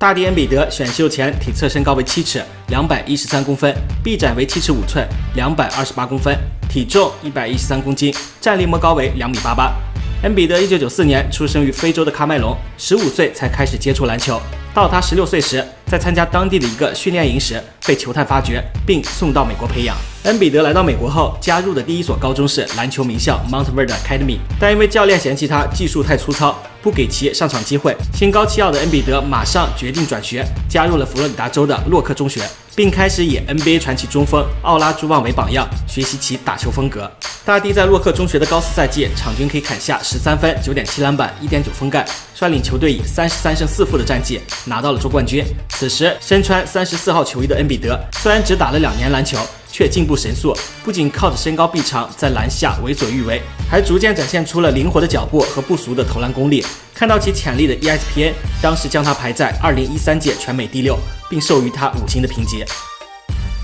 大帝恩比德选秀前体测身高为七尺，两百一十三公分，臂展为七尺五寸，两百二十八公分，体重一百一十三公斤，站立摸高为两米八八。恩比德一九九四年出生于非洲的喀麦隆，十五岁才开始接触篮球。到他十六岁时，在参加当地的一个训练营时，被球探发掘，并送到美国培养。恩比德来到美国后，加入的第一所高中是篮球名校 Mount Verde Academy，但因为教练嫌弃他技术太粗糙。不给其上场机会，心高气傲的恩比德马上决定转学，加入了佛罗里达州的洛克中学，并开始以 NBA 传奇中锋奥拉朱旺为榜样，学习其打球风格。大帝在洛克中学的高四赛季，场均可以砍下十三分、九点七篮板、一点九封盖，率领球队以三十三胜四负的战绩拿到了州冠军。此时身穿三十四号球衣的恩比德，虽然只打了两年篮球。却进步神速，不仅靠着身高臂长在篮下为所欲为，还逐渐展现出了灵活的脚步和不俗的投篮功力。看到其潜力的 ESPN 当时将他排在2013届全美第六，并授予他五星的评级。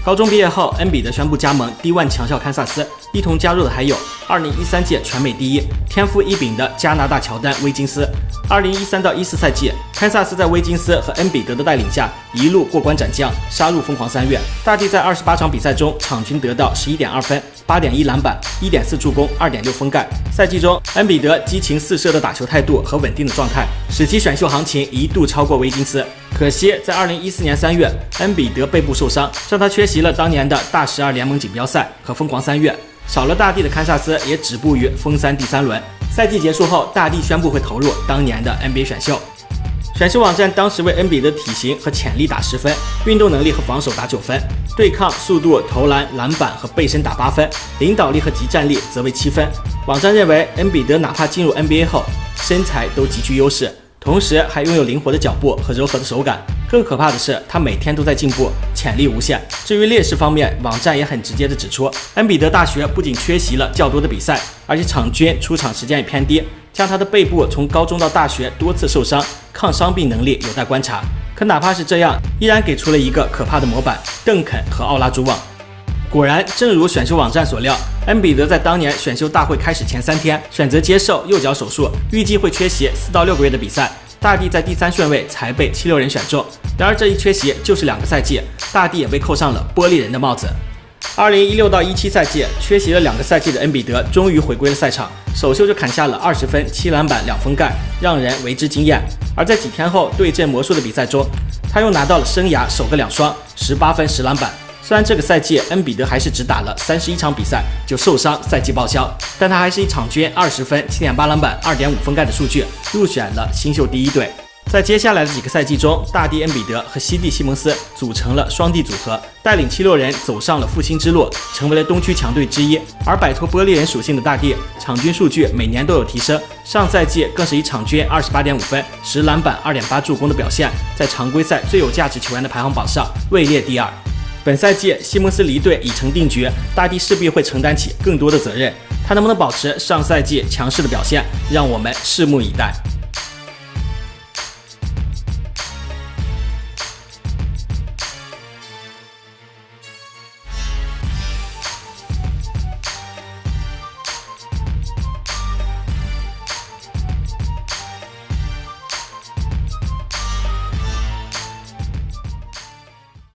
高中毕业后，恩比德宣布加盟 D1 强校堪萨斯，一同加入的还有2013届全美第一、天赋异禀的加拿大乔丹·威金斯。2013到14赛季，堪萨斯在威金斯和恩比德的带领下，一路过关斩将，杀入疯狂三月。大帝在28场比赛中，场均得到11.2分、8.1篮板、1.4助攻、2.6封盖。赛季中，恩比德激情四射的打球态度和稳定的状态，使其选秀行情一度超过威金斯。可惜，在2014年3月，恩比德背部受伤，让他缺席了当年的大十二联盟锦标赛和疯狂三月。少了大帝的堪萨斯也止步于封三第三轮。赛季结束后，大帝宣布会投入当年的 NBA 选秀。选秀网站当时为恩比德体型和潜力打十分，运动能力和防守打九分，对抗、速度、投篮、篮板和背身打八分，领导力和集战力则为七分。网站认为，恩比德哪怕进入 NBA 后，身材都极具优势。同时还拥有灵活的脚步和柔和的手感，更可怕的是他每天都在进步，潜力无限。至于劣势方面，网站也很直接的指出，恩比德大学不仅缺席了较多的比赛，而且场均出场时间也偏低，将他的背部从高中到大学多次受伤，抗伤病能力有待观察。可哪怕是这样，依然给出了一个可怕的模板：邓肯和奥拉朱旺。果然，正如选秀网站所料，恩比德在当年选秀大会开始前三天选择接受右脚手术，预计会缺席四到六个月的比赛。大帝在第三顺位才被七六人选中，然而这一缺席就是两个赛季，大帝也被扣上了玻璃人的帽子。二零一六到一七赛季缺席了两个赛季的恩比德终于回归了赛场，首秀就砍下了二十分、七篮板、两封盖，让人为之惊艳。而在几天后对阵魔术的比赛中，他又拿到了生涯首个两双，十八分、十篮板。虽然这个赛季恩比德还是只打了三十一场比赛就受伤，赛季报销，但他还是以场均二十分、七点八篮板、二点五封盖的数据入选了新秀第一队。在接下来的几个赛季中，大帝恩比德和西蒂西蒙斯组成了双帝组合，带领七六人走上了复兴之路，成为了东区强队之一。而摆脱玻璃人属性的大帝，场均数据每年都有提升，上赛季更是以场均二十八点五分、十篮板、二点八助攻的表现，在常规赛最有价值球员的排行榜上位列第二。本赛季西蒙斯离队已成定局，大帝势必会承担起更多的责任。他能不能保持上赛季强势的表现，让我们拭目以待。